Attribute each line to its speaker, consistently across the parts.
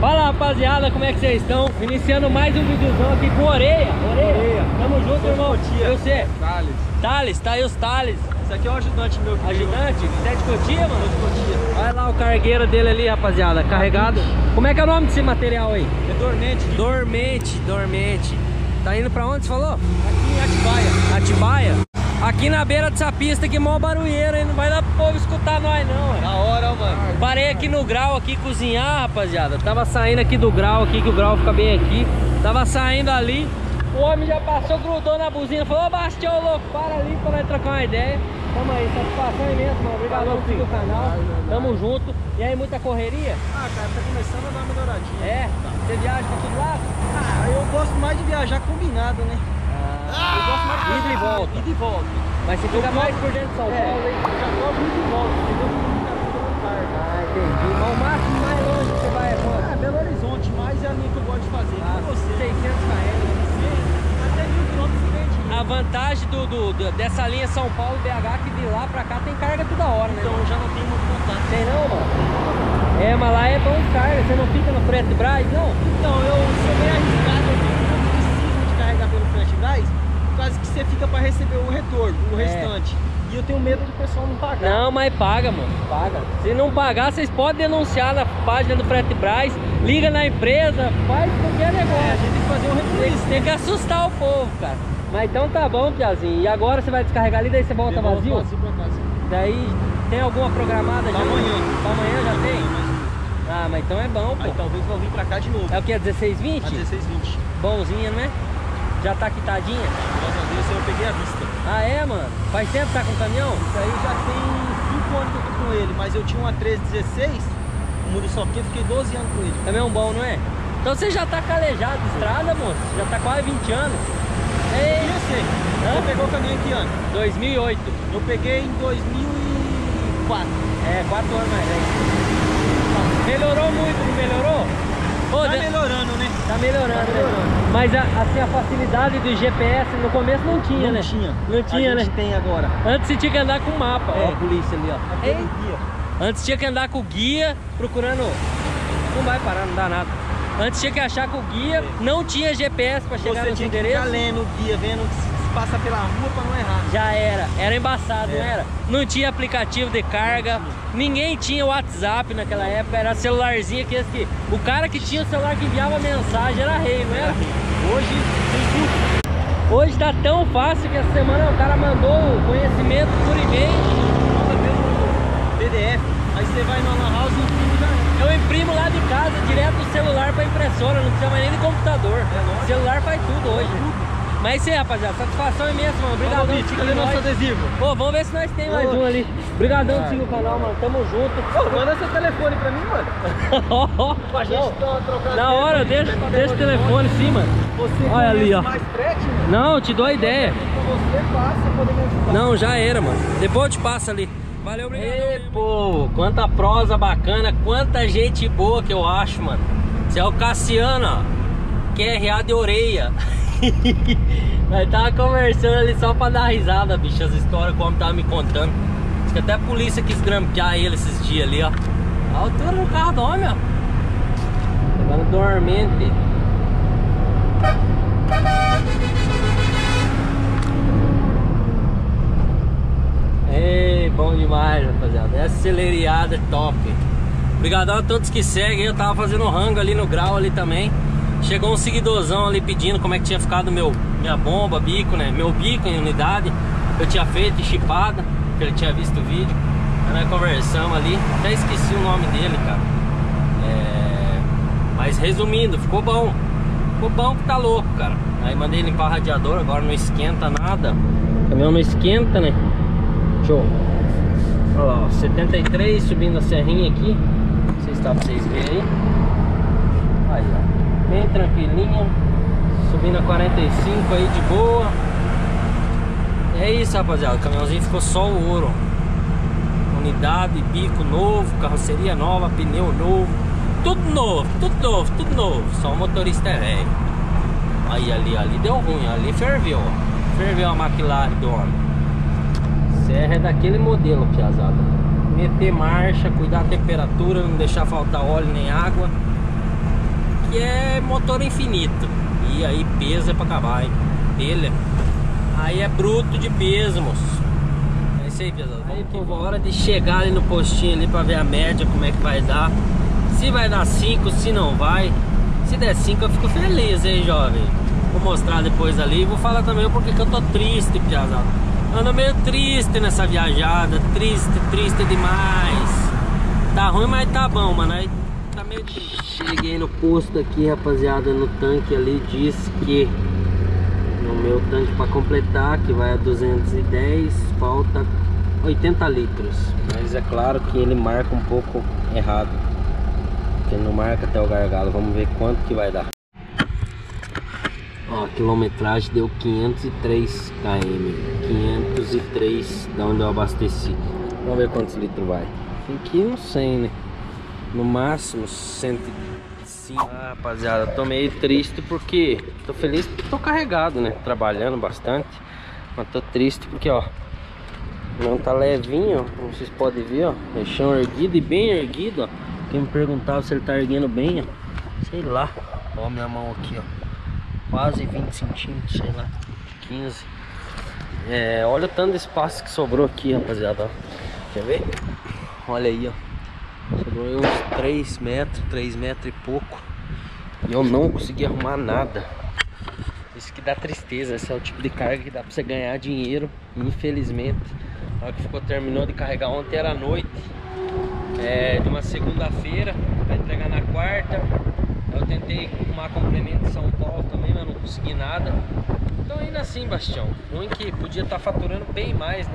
Speaker 1: Fala rapaziada, como é que vocês estão? Iniciando mais um videozão aqui com Oreia. Oreia.
Speaker 2: Oreia.
Speaker 1: Tamo junto,
Speaker 2: Sou de
Speaker 1: irmão.
Speaker 2: Cotia.
Speaker 1: E você?
Speaker 2: Thales.
Speaker 1: Thales, tá aí os Thales.
Speaker 2: Esse aqui é o ajudante meu. que
Speaker 1: Ajudante? Você é de Cotia, mano?
Speaker 2: de Cotia.
Speaker 1: Olha lá o cargueiro dele ali, rapaziada, carregado. Como é que é o nome desse material aí?
Speaker 2: É dormente.
Speaker 1: Dormente, dormente. Tá indo pra onde você falou?
Speaker 2: Aqui em Atibaia.
Speaker 1: Atibaia? Aqui na beira dessa pista que mó barulheiro, hein? Não vai dar pro povo escutar nós não, ué.
Speaker 2: Da hora, mano.
Speaker 1: Parei aqui no grau aqui cozinhar, rapaziada. Tava saindo aqui do grau aqui, que o grau fica bem aqui. Tava saindo ali. O homem já passou, grudou na buzina. Falou, ô Bastião, louco, para ali pra nós trocar uma ideia. Tamo aí, satisfação imensa, mano. Obrigado por seguir o canal. Tamo junto. E aí, muita correria?
Speaker 2: Ah, cara, tá começando a dar uma melhoradinha.
Speaker 1: É? Você viaja pra todo lado?
Speaker 2: Ah, eu gosto mais de viajar combinado, né? De
Speaker 1: Ida e volta.
Speaker 2: Ida e volta.
Speaker 1: Mas você fica mais por dentro de São
Speaker 2: É,
Speaker 1: Paulo, hein?
Speaker 2: eu já gosto muito de volta, entendeu?
Speaker 1: Ah, entendi. Mas o máximo mais longe que você vai é
Speaker 2: Ah,
Speaker 1: quanto?
Speaker 2: Belo Horizonte, mais é a linha que eu gosto de fazer.
Speaker 1: Ah,
Speaker 2: você.
Speaker 1: 600 km.
Speaker 2: Até mil quilômetros.
Speaker 1: A vantagem do, do- do- dessa linha São Paulo BH que de lá pra cá tem carga toda hora, né?
Speaker 2: Então já não tenho muito contato.
Speaker 1: Tem não, mano? É, mas lá é bom carga, você não fica no frete Braz, não?
Speaker 2: Então, eu sou meio arriscado, eu tenho um pouco de cisma de carregar pelo frete gás, causa que você fica para receber o retorno, o
Speaker 1: É.
Speaker 2: restante. E eu tenho medo do pessoal não pagar.
Speaker 1: Não, mas paga, mano, paga. Se não pagar, vocês podem denunciar na página do frete Braz, liga na empresa, faz qualquer
Speaker 2: É, a
Speaker 1: negócio.
Speaker 2: gente tem que fazer um retorno.
Speaker 1: tem que assustar o povo, cara. Mas então tá bom, Piazinho. E agora você vai descarregar ali, daí você volta vazio?
Speaker 2: Vazio pra casa.
Speaker 1: Daí tem alguma programada já?
Speaker 2: Pra amanhã.
Speaker 1: Pra amanhã já tem?
Speaker 2: Mas-
Speaker 1: Ah, mas então é bom,
Speaker 2: Aí
Speaker 1: pô.
Speaker 2: talvez vão vir pra cá de novo.
Speaker 1: É o que? 1620?
Speaker 2: A 1620.
Speaker 1: Bonzinha, né? Já tá quitadinha?
Speaker 2: Graças a Deus eu peguei a vista.
Speaker 1: Ah, é, mano? Faz tempo que tá com o caminhão?
Speaker 2: Isso aí já tem 5 anos que eu tô com ele, mas eu tinha uma 1316, o só porque eu fiquei 12 anos com ele.
Speaker 1: Caminhão bom, não é? Então você já tá calejado de estrada, moço? Já tá quase 20 anos? Ei,
Speaker 2: você?
Speaker 1: Hã?
Speaker 2: Você pegou o caminhão em que ano?
Speaker 1: 2008.
Speaker 2: Eu peguei em 2004.
Speaker 1: É, 4 anos mais velho. Melhorou muito, não melhorou? Ô,
Speaker 2: Tá
Speaker 1: de-
Speaker 2: melhorando, né?
Speaker 1: Tá melhorando,
Speaker 2: Tá
Speaker 1: né?
Speaker 2: melhorando.
Speaker 1: Mas a, assim, a facilidade do GPS no começo não tinha,
Speaker 2: não
Speaker 1: né?
Speaker 2: tinha.
Speaker 1: Não tinha,
Speaker 2: a
Speaker 1: né?
Speaker 2: gente tem agora.
Speaker 1: Antes você tinha que andar com mapa.
Speaker 2: É.
Speaker 1: Ó, a polícia ali, ó.
Speaker 2: Guia.
Speaker 1: Antes tinha que andar com o guia procurando. Não vai parar, não dá nada. Antes tinha que achar com o guia, não tinha GPS pra chegar
Speaker 2: Você
Speaker 1: nos
Speaker 2: tinha que ficar lendo o guia, vendo passa pela rua pra não errar.
Speaker 1: Já era, era embaçado, não
Speaker 2: Era.
Speaker 1: Não tinha aplicativo de carga, ninguém tinha WhatsApp naquela época, era celularzinho que que. O cara que tinha o celular que enviava mensagem era rei, não era?
Speaker 2: Hoje tem tudo.
Speaker 1: Hoje tá tão fácil que essa semana o cara mandou o conhecimento por e-mail.
Speaker 2: Manda pelo PDF. Aí você vai na Lan House e imprime já é.
Speaker 1: Eu imprimo lá de casa, direto do celular pra impressora, não precisa mais nem de computador.
Speaker 2: lógico.
Speaker 1: o celular faz tudo hoje. Mas isso aí, rapaziada, satisfação imensa, mano. Obrigadão seguir
Speaker 2: cadê nosso adesivo?
Speaker 1: Pô, vamos ver se nós tem mais
Speaker 2: Ô.
Speaker 1: um ali. Obrigadão por seguir o canal, mano. Tamo junto.
Speaker 2: Pô, manda seu telefone pra mim, mano. Pra gente uma trocada.
Speaker 1: Na hora, deixa, deixa o telefone sim, mano.
Speaker 2: Você
Speaker 1: Olha ali, ó.
Speaker 2: mais frete, mano?
Speaker 1: Não, te dou a ideia.
Speaker 2: Você passa, poder me ajudar.
Speaker 1: Não, já era, mano. Depois eu te passo ali. Valeu, obrigado. Ei, pô, quanta prosa bacana, quanta gente boa que eu acho, mano. Você é o Cassiano, ó. QRA de orelha. Nós tava conversando ali só pra dar risada, bicho, as histórias que o homem tava me contando. Diz que até a polícia quis grampear ele esses dias ali, ó. A altura do carro do homem, ó. Pegando dormente. Ei, bom demais, rapaziada. Essa acelerada é top. Obrigadão a todos que seguem. Eu tava fazendo rango ali no grau ali também. Chegou um seguidorzão ali pedindo como é que tinha ficado meu, minha bomba, bico, né? Meu bico em unidade. Eu tinha feito chipado, que ele tinha visto o vídeo. Aí nós conversamos ali. Até esqueci o nome dele, cara. É... Mas resumindo, ficou bom. Ficou bom que tá louco, cara. Aí mandei limpar o radiador, agora não esquenta nada. O caminhão não esquenta, né? Show. Olha lá, ó, 73 subindo a serrinha aqui. Não sei se dá pra vocês verem aí. Aí, ó. Bem tranquilinho. Subindo a 45 aí de boa. É isso, rapaziada. O caminhãozinho ficou só o ouro. Unidade, bico novo, carroceria nova, pneu novo. Tudo novo, tudo novo, tudo novo. Só o motorista é velho. Aí ali, ali deu ruim, ali ferveu. Ferveu a McLaren do homem. Serra é daquele modelo, piazada. Meter marcha, cuidar da temperatura, não deixar faltar óleo nem água. É motor infinito. E aí peso é pra acabar, hein? Ele Aí é bruto de peso, moço. É isso aí, pesado. Aí, por hora de chegar ali no postinho ali pra ver a média, como é que vai dar. Se vai dar 5, se não vai. Se der 5 eu fico feliz, hein, jovem. Vou mostrar depois ali. Vou falar também o porquê que eu tô triste, piazada. Ando meio triste nessa viajada. Triste, triste demais. Tá ruim, mas tá bom, mano. Aí. Cheguei no posto aqui, rapaziada, no tanque ali. Diz que no meu tanque para completar, que vai a 210, falta 80 litros. Mas é claro que ele marca um pouco errado. Porque não marca até o gargalo. Vamos ver quanto que vai dar. Ó, a quilometragem deu 503 km. 503 da onde eu abasteci. Vamos ver quantos litros vai. Aqui não sei, né? No máximo 105. Ah, rapaziada, tô meio triste porque tô feliz porque tô carregado, né? Trabalhando bastante. Mas tô triste porque, ó, não tá levinho, como vocês podem ver, ó. É chão erguido e bem erguido, ó. Quem me perguntava se ele tá erguendo bem, ó. Sei lá. Ó minha mão aqui, ó. Quase 20 centímetros, sei lá. 15. É, olha o tanto de espaço que sobrou aqui, rapaziada, ó. Quer ver? Olha aí, ó. Sobrou uns 3 metros, 3 metros e pouco. E eu não consegui arrumar nada. Isso que dá tristeza. Esse é o tipo de carga que dá pra você ganhar dinheiro. Infelizmente. A hora que ficou, terminou de carregar ontem era noite. É, de uma segunda-feira. Vai entregar na quarta. Eu tentei arrumar complemento em São Paulo também, mas não consegui nada. Então ainda assim, Bastião. Ruim que podia estar tá faturando bem mais, né?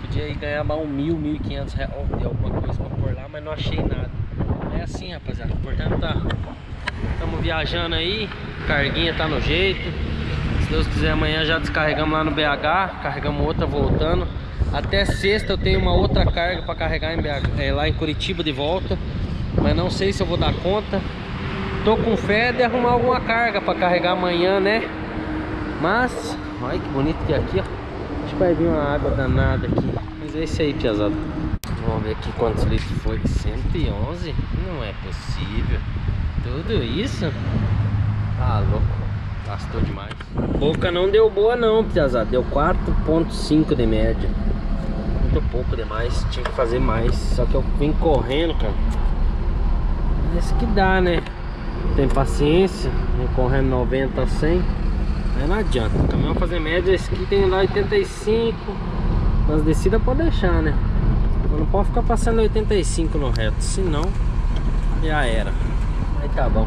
Speaker 1: Podia ir ganhar mais um mil, mil e quinhentos reais de alguma coisa pra mas não achei nada. É assim, rapaziada. Portanto, tá. Estamos viajando aí. Carguinha tá no jeito. Se Deus quiser, amanhã já descarregamos lá no BH. Carregamos outra voltando. Até sexta eu tenho uma outra carga para carregar em BH, é, lá em Curitiba de volta. Mas não sei se eu vou dar conta. Tô com fé de arrumar alguma carga para carregar amanhã, né? Mas, olha que bonito que é aqui, ó. Acho que vai vir uma água danada aqui. Mas é isso aí, piazada. Vamos ver aqui quantos litros foi. 111? Não é possível. Tudo isso? Ah, louco. Gastou demais. Boca não deu boa não, piazada. Deu 4.5 de média muito pouco demais, tinha que fazer mais. Só que eu vim correndo, cara. Esse que dá, né? Tem paciência, vem correndo 90 a 100. Aí não adianta. O caminhão fazer média, esse aqui tem lá 85. Nas descidas pode deixar, né? Não pode ficar passando 85 no reto, senão já era. Aí tá bom.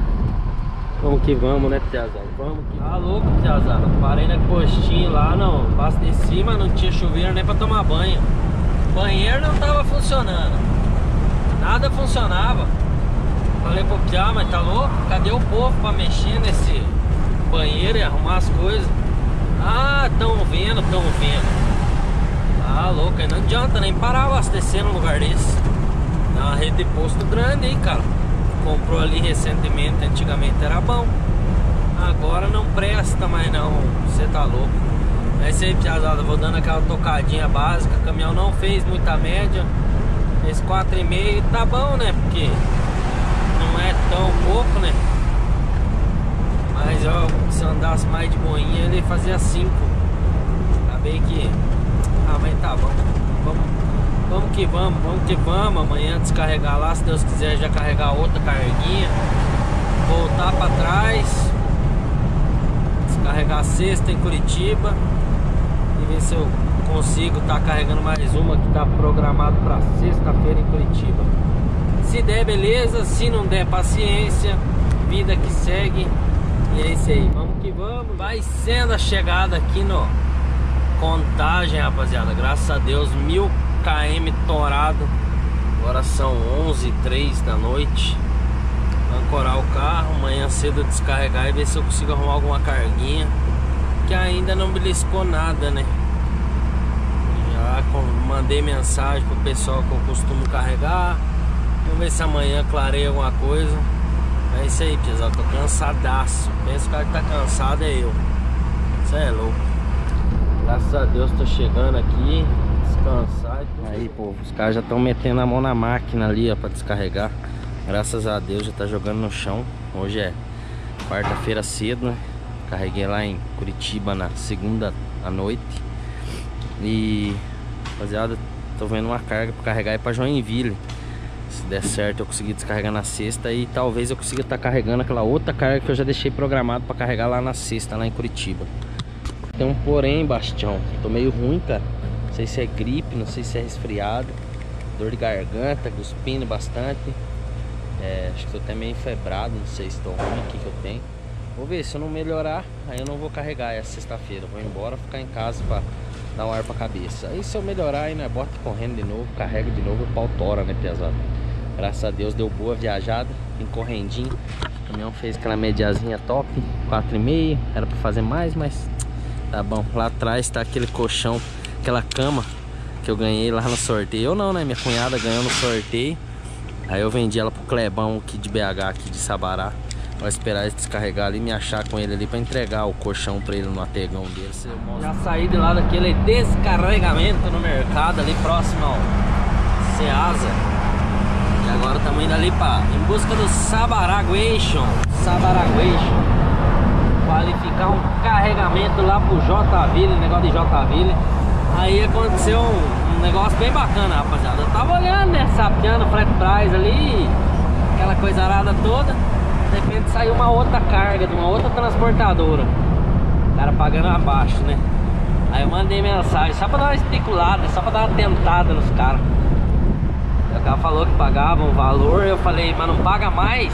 Speaker 1: Vamos que vamos, né, Piazada? Vamos que Tá louco, Piazada. Parei na postinho lá, não. Abasteci, mas não tinha chuveiro nem pra tomar banho banheiro não tava funcionando. Nada funcionava. Falei pro Piá, mas tá louco? Cadê o povo pra mexer nesse banheiro e arrumar as coisas? Ah, tão vendo, tão vendo. Ah, louco, aí não adianta nem parar abastecer num lugar desse. É uma rede de posto grande aí, cara. Comprou ali recentemente, antigamente era bom. Agora não presta mais não, você tá louco. É aí, piazada. Vou dando aquela tocadinha básica. O caminhão não fez muita média. Fez 4,5 tá bom, né? Porque não é tão pouco, né? Mas ó, se andasse mais de boinha, ele fazia 5. Acabei que. Mas tá. Vamos, vamos que vamos, vamos que vamos. Amanhã descarregar lá, se Deus quiser, já carregar outra carguinha. Voltar pra trás. Descarregar a sexta em Curitiba ver se eu consigo estar tá carregando mais uma que está programado para sexta-feira em Curitiba. Se der, beleza. Se não der, paciência. Vida que segue. E é isso aí. Vamos que vamos. Vai sendo a chegada aqui no Contagem, rapaziada. Graças a Deus, mil km torado. Agora são 11 h 03 da noite. Ancorar o carro. Amanhã cedo descarregar e ver se eu consigo arrumar alguma carguinha que ainda não beliscou nada, né? Já mandei mensagem pro pessoal que eu costumo carregar. Vamos ver se amanhã clarei alguma coisa. É isso aí, pessoal. Tô cansadaço. Pensa que o cara que tá cansado é eu. Isso é louco. Graças a Deus tô chegando aqui. Descansar. Aí, pô, os caras já estão metendo a mão na máquina ali, ó, pra descarregar. Graças a Deus já tá jogando no chão. Hoje é Quarta-feira cedo, né? Carreguei lá em Curitiba na segunda à noite. E, rapaziada, tô vendo uma carga pra carregar aí pra Joinville. Se der certo eu conseguir descarregar na sexta e talvez eu consiga estar tá carregando aquela outra carga que eu já deixei programado para carregar lá na sexta, lá em Curitiba. Tem um porém, Bastião. Tô meio ruim, cara. Não sei se é gripe, não sei se é resfriado. Dor de garganta, cuspindo bastante. É, acho que tô até meio enfebrado, não sei se tô ruim, o que, que eu tenho. Vou ver, se eu não melhorar, aí eu não vou carregar essa sexta-feira. Vou embora, ficar em casa pra dar um ar pra cabeça. Aí se eu melhorar, aí, né, bota correndo de novo, carrega de novo, pau tora, né, pesado. Graças a Deus deu boa viajada, em correndinho. O caminhão fez aquela mediazinha top, 4,5. Era pra fazer mais, mas tá bom. Lá atrás tá aquele colchão, aquela cama que eu ganhei lá no sorteio. Eu não, né? Minha cunhada ganhou no sorteio. Aí eu vendi ela pro Clebão aqui de BH, aqui de Sabará. Vai esperar ele descarregar ali me achar com ele ali pra entregar o colchão pra ele no ategão dele. Já saí de lá daquele descarregamento no mercado ali próximo ao Ceasa. E agora estamos indo ali para em busca do Sabaraguation. Sabaraguation. Qualificar um carregamento lá pro J-Ville, negócio de J-Ville. Aí aconteceu um, um, negócio bem bacana, rapaziada. Eu tava olhando, né? Sapeando flat price ali, aquela coisa arada toda. De repente saiu uma outra carga de uma outra transportadora. O cara pagando abaixo, né? Aí eu mandei mensagem só pra dar uma especulada, só pra dar uma tentada nos caras. O cara falou que pagava um valor, eu falei, mas não paga mais?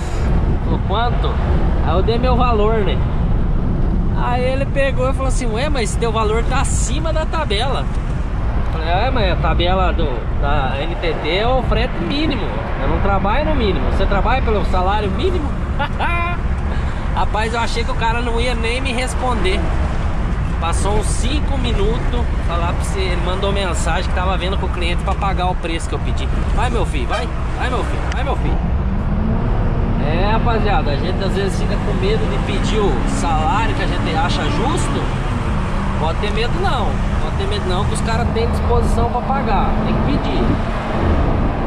Speaker 1: Falou, quanto? Aí eu dei meu valor, né? Aí ele pegou e falou assim, ué, mas teu valor tá acima da tabela. Eu falei, é, mas a tabela do, da NTT é o frete mínimo. Eu não trabalho no mínimo. Você trabalha pelo salário mínimo? Rapaz, eu achei que o cara não ia nem me responder. Passou uns 5 minutos, falar pra você, ele mandou mensagem que tava vendo com o cliente pra pagar o preço que eu pedi. Vai meu filho, vai, vai meu filho, vai meu filho. É rapaziada, a gente às vezes fica com medo de pedir o salário que a gente acha justo. Pode ter medo não, pode ter medo não que os caras têm disposição pra pagar, tem que pedir.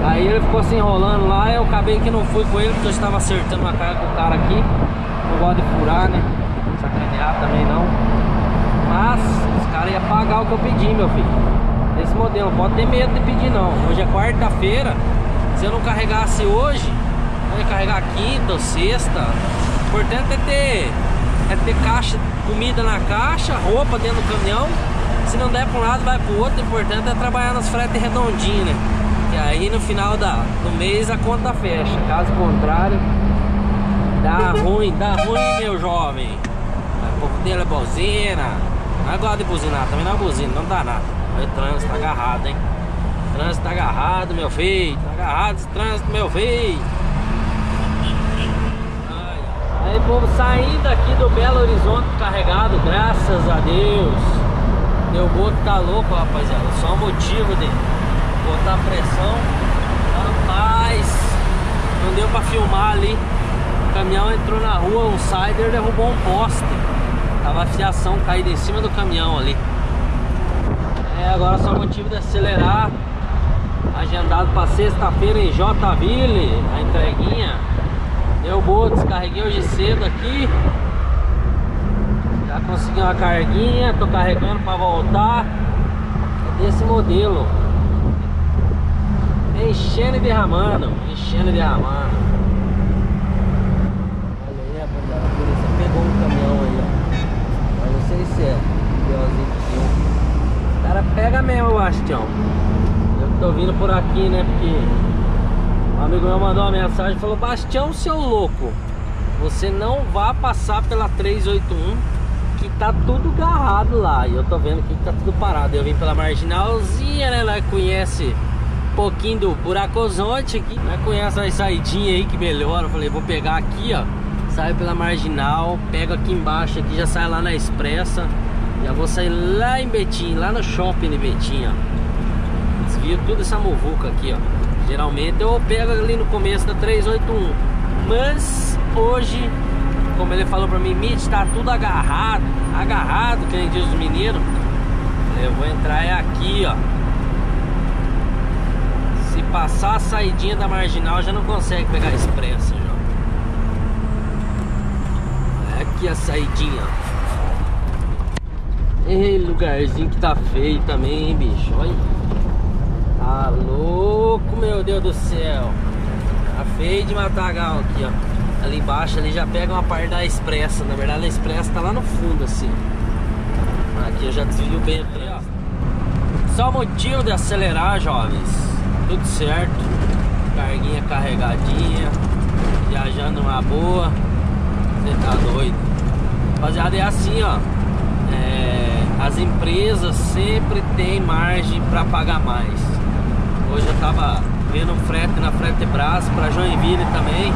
Speaker 1: Aí ele ficou se enrolando lá, eu acabei que não fui com ele porque eu estava acertando uma cara com o cara aqui. Não gosto de furar, né? Sacanear também não. Mas os caras iam pagar o que eu pedi, meu filho. Esse modelo, pode ter medo de pedir não. Hoje é quarta-feira. Se eu não carregasse hoje, ia carregar quinta ou sexta. O importante é ter, é ter caixa, comida na caixa, roupa dentro do caminhão. Se não der para um lado, vai para o outro. O importante é trabalhar nas fretes redondinhas, né? E aí no final da, do mês a conta fecha. Caso contrário, dá ruim, dá ruim, meu jovem. O povo dele é bozina. Não gosta de buzinar, também não é buzina, não dá nada. O trânsito tá agarrado, hein? O trânsito tá agarrado, meu filho. Tá agarrado esse trânsito, meu filho. Aí, povo, saindo aqui do Belo Horizonte carregado, graças a Deus. Meu boto tá louco, rapaziada. Só motivo de botar pressão. Rapaz, não deu pra filmar ali. O caminhão entrou na rua, um sider derrubou um poste. Tava a fiação caída em cima do caminhão ali. É, agora só motivo de acelerar. Agendado para sexta-feira em Jville, a entreguinha. Deu boa, descarreguei hoje cedo aqui. Já consegui uma carguinha, tô carregando para voltar. É desse modelo. Enchendo e derramando, enchendo e derramando. Olha aí, rapaziada, a polícia pegou um caminhão aí, ó sei se é O cara pega mesmo, Bastião. Eu tô vindo por aqui, né? Porque amigo meu mandou uma mensagem falou: Bastião, seu louco, você não vá passar pela 381 que tá tudo garrado lá. E eu tô vendo que tá tudo parado. Eu vim pela marginalzinha, né? Ela conhece um pouquinho do buracozonte aqui. Né? Conhece a saidinha aí que melhora. Eu falei, vou pegar aqui, ó saio pela marginal, pego aqui embaixo, aqui já sai lá na expressa. Já vou sair lá em Betim, lá no shopping de Betim, ó. Desvio tudo essa muvuca aqui, ó. Geralmente eu pego ali no começo da 381. Mas hoje, como ele falou pra mim, Mitch, tá tudo agarrado, agarrado, que nem diz os mineiros. Eu vou entrar é aqui, ó. Se passar a saidinha da marginal, já não consegue pegar a expressa. aqui a saidinha. Ei, lugarzinho que tá feio também, hein, bicho? Olha. Tá louco, meu Deus do céu. Tá feio de matagal aqui, ó. Ali embaixo ali já pega uma parte da expressa. Na verdade a expressa tá lá no fundo, assim. Aqui eu já desvio bem aqui, ó. Só motivo de acelerar, jovens. Tudo certo. Carguinha carregadinha. Viajando uma boa. Você tá doido. Rapaziada, é assim, ó. É, as empresas sempre tem margem para pagar mais. Hoje eu tava vendo um frete na Frete Brás para Joinville também.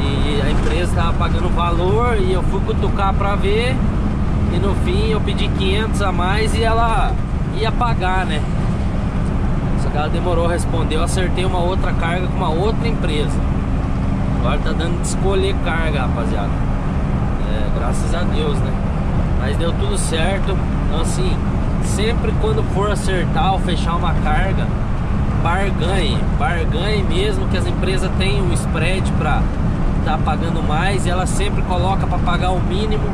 Speaker 1: E a empresa tava pagando valor e eu fui cutucar para ver. E no fim eu pedi 500 a mais e ela ia pagar, né? Só que ela demorou a responder. Eu acertei uma outra carga com uma outra empresa. Agora tá dando de escolher carga, rapaziada. É, graças a Deus, né? Mas deu tudo certo. Então assim, sempre quando for acertar ou fechar uma carga, barganhe, barganhe mesmo que as empresas têm um spread para tá pagando mais e ela sempre coloca para pagar o mínimo.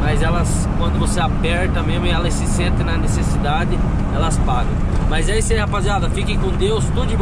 Speaker 1: Mas elas, quando você aperta mesmo e se sentem na necessidade, elas pagam. Mas é isso aí, rapaziada. Fiquem com Deus, tudo de